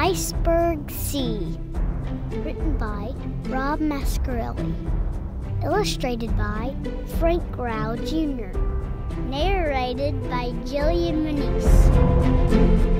Iceberg Sea. Written by Rob Mascarelli. Illustrated by Frank Grau Jr. Narrated by Jillian Manice.